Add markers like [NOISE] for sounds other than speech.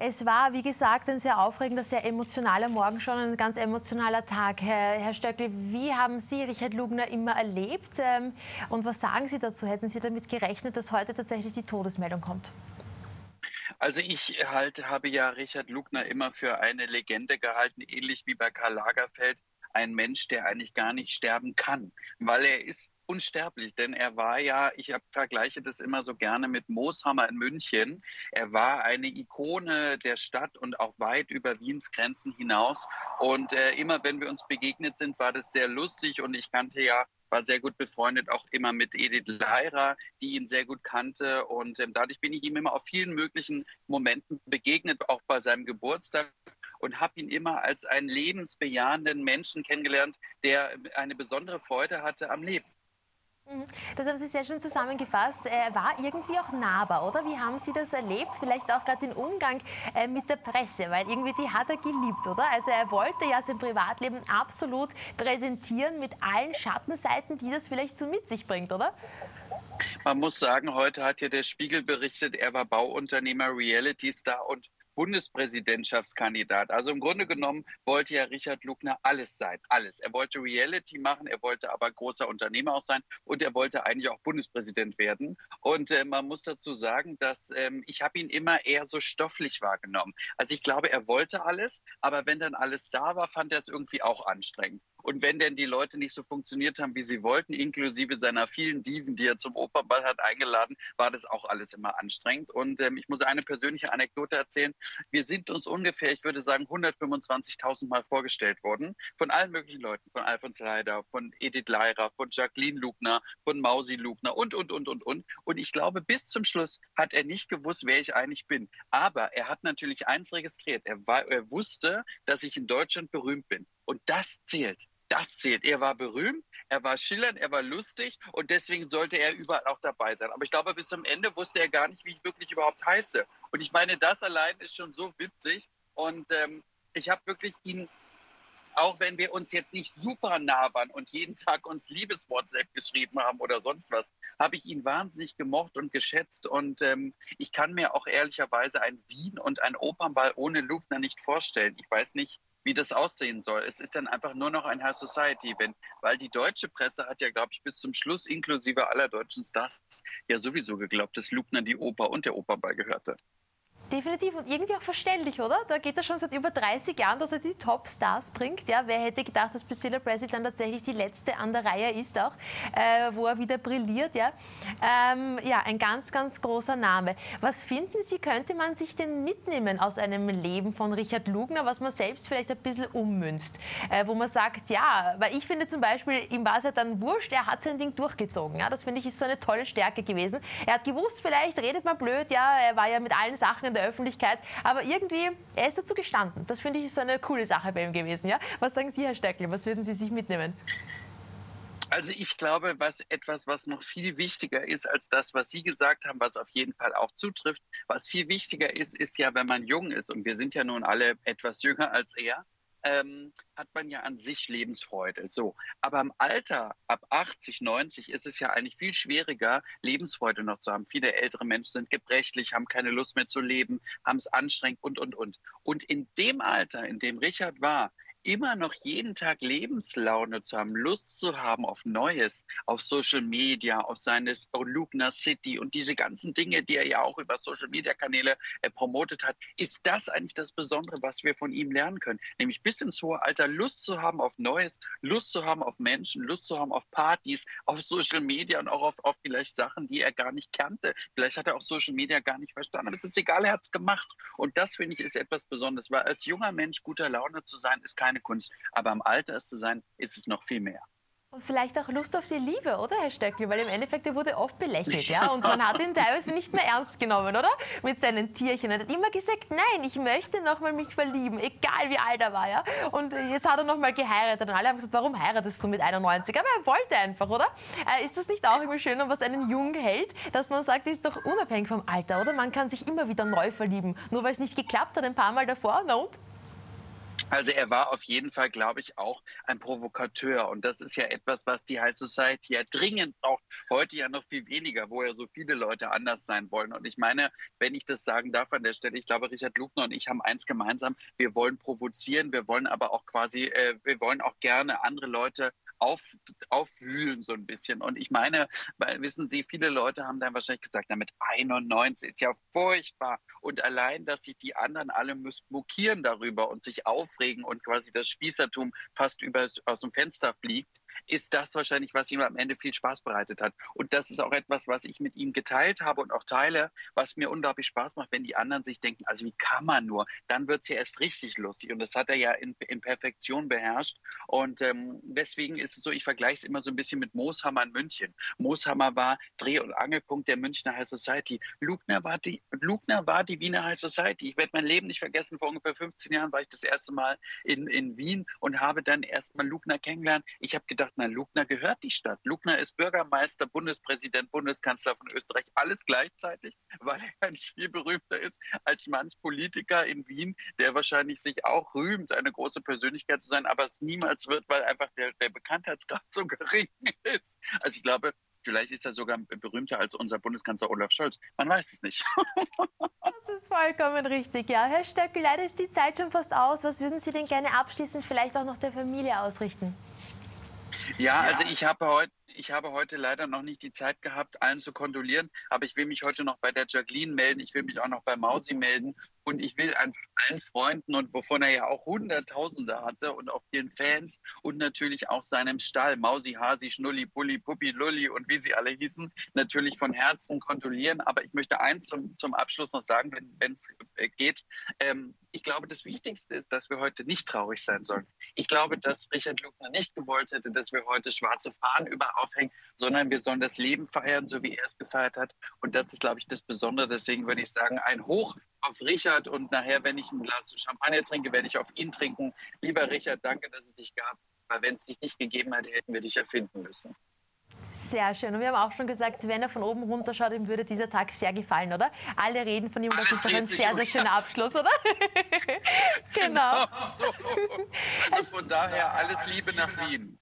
Es war, wie gesagt, ein sehr aufregender, sehr emotionaler Morgen schon, ein ganz emotionaler Tag. Herr, Herr Stöckli, wie haben Sie Richard Lugner immer erlebt ähm, und was sagen Sie dazu? Hätten Sie damit gerechnet, dass heute tatsächlich die Todesmeldung kommt? Also ich halt, habe ja Richard Lugner immer für eine Legende gehalten, ähnlich wie bei Karl Lagerfeld, ein Mensch, der eigentlich gar nicht sterben kann, weil er ist unsterblich, denn er war ja, ich vergleiche das immer so gerne mit Mooshammer in München. Er war eine Ikone der Stadt und auch weit über Wiens Grenzen hinaus. Und äh, immer wenn wir uns begegnet sind, war das sehr lustig und ich kannte ja war sehr gut befreundet, auch immer mit Edith Leira, die ihn sehr gut kannte. Und ähm, dadurch bin ich ihm immer auf vielen möglichen Momenten begegnet, auch bei seinem Geburtstag und habe ihn immer als einen lebensbejahenden Menschen kennengelernt, der eine besondere Freude hatte am Leben. Mhm. Das haben Sie sehr schön zusammengefasst. Er war irgendwie auch nahbar, oder? Wie haben Sie das erlebt? Vielleicht auch gerade den Umgang äh, mit der Presse, weil irgendwie die hat er geliebt, oder? Also er wollte ja sein Privatleben absolut präsentieren mit allen Schattenseiten, die das vielleicht so mit sich bringt, oder? Man muss sagen, heute hat ja der Spiegel berichtet, er war Bauunternehmer, Reality-Star und Bundespräsidentschaftskandidat. Also im Grunde genommen wollte ja Richard Lugner alles sein, alles. Er wollte Reality machen, er wollte aber großer Unternehmer auch sein und er wollte eigentlich auch Bundespräsident werden. Und äh, man muss dazu sagen, dass ähm, ich habe ihn immer eher so stofflich wahrgenommen. Also ich glaube, er wollte alles, aber wenn dann alles da war, fand er es irgendwie auch anstrengend. Und wenn denn die Leute nicht so funktioniert haben, wie sie wollten, inklusive seiner vielen Diven, die er zum Opernball hat eingeladen, war das auch alles immer anstrengend. Und ähm, ich muss eine persönliche Anekdote erzählen. Wir sind uns ungefähr, ich würde sagen, 125.000 Mal vorgestellt worden von allen möglichen Leuten, von Alfons Leider, von Edith Leirer, von Jacqueline Lugner, von Mausi Lugner und, und, und, und, und. Und ich glaube, bis zum Schluss hat er nicht gewusst, wer ich eigentlich bin. Aber er hat natürlich eins registriert. Er, war, er wusste, dass ich in Deutschland berühmt bin. Und das zählt. Das zählt. Er war berühmt, er war schillernd, er war lustig und deswegen sollte er überall auch dabei sein. Aber ich glaube, bis zum Ende wusste er gar nicht, wie ich wirklich überhaupt heiße. Und ich meine, das allein ist schon so witzig. Und ähm, ich habe wirklich ihn, auch wenn wir uns jetzt nicht super nah waren und jeden Tag uns Liebes-WhatsApp geschrieben haben oder sonst was, habe ich ihn wahnsinnig gemocht und geschätzt. Und ähm, ich kann mir auch ehrlicherweise ein Wien und ein Opernball ohne Lugner nicht vorstellen. Ich weiß nicht, wie das aussehen soll. Es ist dann einfach nur noch ein High Society Event, weil die deutsche Presse hat ja, glaube ich, bis zum Schluss inklusive aller deutschen Stars ja sowieso geglaubt, dass Lugner die Oper und der Opernball gehörte. Definitiv und irgendwie auch verständlich, oder? Da geht er schon seit über 30 Jahren, dass er die Top-Stars bringt. Ja, wer hätte gedacht, dass Priscilla Presley dann tatsächlich die letzte an der Reihe ist, auch äh, wo er wieder brilliert. Ja? Ähm, ja, ein ganz, ganz großer Name. Was finden Sie, könnte man sich denn mitnehmen aus einem Leben von Richard Lugner, was man selbst vielleicht ein bisschen ummünzt? Äh, wo man sagt, ja, weil ich finde zum Beispiel, ihm war es ja dann wurscht, er hat sein Ding durchgezogen. Ja? Das finde ich ist so eine tolle Stärke gewesen. Er hat gewusst, vielleicht redet man blöd, ja, er war ja mit allen Sachen in der Öffentlichkeit. Aber irgendwie, er ist dazu gestanden. Das finde ich so eine coole Sache bei ihm gewesen. Ja? Was sagen Sie, Herr Stöckl? Was würden Sie sich mitnehmen? Also ich glaube, was etwas, was noch viel wichtiger ist als das, was Sie gesagt haben, was auf jeden Fall auch zutrifft, was viel wichtiger ist, ist ja, wenn man jung ist und wir sind ja nun alle etwas jünger als er, ähm, hat man ja an sich Lebensfreude. So. Aber im Alter, ab 80, 90, ist es ja eigentlich viel schwieriger, Lebensfreude noch zu haben. Viele ältere Menschen sind gebrechlich, haben keine Lust mehr zu leben, haben es anstrengend und, und, und. Und in dem Alter, in dem Richard war, immer noch jeden Tag Lebenslaune zu haben, Lust zu haben auf Neues, auf Social Media, auf seine Lugner City und diese ganzen Dinge, die er ja auch über Social Media Kanäle äh, promotet hat, ist das eigentlich das Besondere, was wir von ihm lernen können. Nämlich bis ins hohe Alter Lust zu haben auf Neues, Lust zu haben auf Menschen, Lust zu haben auf Partys, auf Social Media und auch auf, auf vielleicht Sachen, die er gar nicht kannte. Vielleicht hat er auch Social Media gar nicht verstanden, aber es ist egal, er hat es gemacht. Und das finde ich ist etwas Besonderes, weil als junger Mensch guter Laune zu sein, ist keine Kunst. Aber im Alter es zu sein, ist es noch viel mehr. Und vielleicht auch Lust auf die Liebe, oder, Herr Stöckli? Weil im Endeffekt, er wurde oft belächelt, [LAUGHS] ja? Und man hat ihn teilweise nicht mehr ernst genommen, oder? Mit seinen Tierchen. Er hat immer gesagt, nein, ich möchte nochmal mich verlieben, egal wie alt er war, ja? Und jetzt hat er nochmal geheiratet. Und alle haben gesagt, warum heiratest du mit 91? Aber er wollte einfach, oder? Äh, ist das nicht auch immer schön, was einen Jungen hält, dass man sagt, das ist doch unabhängig vom Alter, oder? Man kann sich immer wieder neu verlieben. Nur weil es nicht geklappt hat ein paar Mal davor, na und? Also er war auf jeden Fall, glaube ich, auch ein Provokateur. Und das ist ja etwas, was die High Society ja dringend braucht. Heute ja noch viel weniger, wo ja so viele Leute anders sein wollen. Und ich meine, wenn ich das sagen darf an der Stelle, ich glaube, Richard Lugner und ich haben eins gemeinsam. Wir wollen provozieren, wir wollen aber auch quasi, äh, wir wollen auch gerne andere Leute auf, aufwühlen so ein bisschen. Und ich meine, weil, wissen Sie, viele Leute haben dann wahrscheinlich gesagt, na, mit 91 ist ja furchtbar. Und allein, dass sich die anderen alle mokieren darüber und sich aufregen und quasi das Spießertum fast über, aus dem Fenster fliegt, ist das wahrscheinlich, was ihm am Ende viel Spaß bereitet hat. Und das ist auch etwas, was ich mit ihm geteilt habe und auch teile, was mir unglaublich Spaß macht, wenn die anderen sich denken, also wie kann man nur? Dann wird es ja erst richtig lustig. Und das hat er ja in, in Perfektion beherrscht. Und ähm, deswegen ist es so, ich vergleiche es immer so ein bisschen mit Mooshammer in München. Mooshammer war Dreh- und Angelpunkt der Münchner High Society. Lugner war die, Lugner war die Wiener High Society. Ich werde mein Leben nicht vergessen, vor ungefähr 15 Jahren war ich das erste Mal in, in Wien und habe dann erst mal Lugner kennengelernt. Ich habe gedacht, na, Lugner gehört die Stadt. Lugner ist Bürgermeister, Bundespräsident, Bundeskanzler von Österreich, alles gleichzeitig, [LAUGHS] weil er nicht viel berühmter ist als manch Politiker in Wien, der wahrscheinlich sich auch rühmt, eine große Persönlichkeit zu sein, aber es niemals wird, weil einfach der, der Bekanntheitsgrad [LAUGHS] so gering ist. Also ich glaube, Vielleicht ist er sogar berühmter als unser Bundeskanzler Olaf Scholz. Man weiß es nicht. [LAUGHS] das ist vollkommen richtig. Ja, Herr Stöckel, leider ist die Zeit schon fast aus. Was würden Sie denn gerne abschließend vielleicht auch noch der Familie ausrichten? Ja, also ich habe heute ich habe heute leider noch nicht die Zeit gehabt, allen zu kondolieren, aber ich will mich heute noch bei der Jacqueline melden, ich will mich auch noch bei Mausi melden und ich will einfach allen Freunden und wovon er ja auch Hunderttausende hatte und auch vielen Fans und natürlich auch seinem Stall, Mausi, Hasi, Schnulli, Bulli, Puppi, Lulli und wie sie alle hießen, natürlich von Herzen kondolieren. Aber ich möchte eins zum, zum Abschluss noch sagen, wenn es äh, geht. Ähm, ich glaube, das Wichtigste ist, dass wir heute nicht traurig sein sollen. Ich glaube, dass Richard Lugner nicht gewollt hätte, dass wir heute schwarze Fahnen über aufhängen, sondern wir sollen das Leben feiern, so wie er es gefeiert hat. Und das ist, glaube ich, das Besondere. Deswegen würde ich sagen, ein Hoch auf Richard und nachher, wenn ich ein Glas Champagner trinke, werde ich auf ihn trinken. Lieber Richard, danke, dass es dich gab, weil wenn es dich nicht gegeben hätte, hätten wir dich erfinden müssen. Sehr schön. Und wir haben auch schon gesagt, wenn er von oben runter schaut, ihm würde dieser Tag sehr gefallen, oder? Alle reden von ihm, das ist doch ein sehr, sehr schöner Abschluss, oder? [LAUGHS] genau. genau so. Also von daher alles Liebe nach Wien.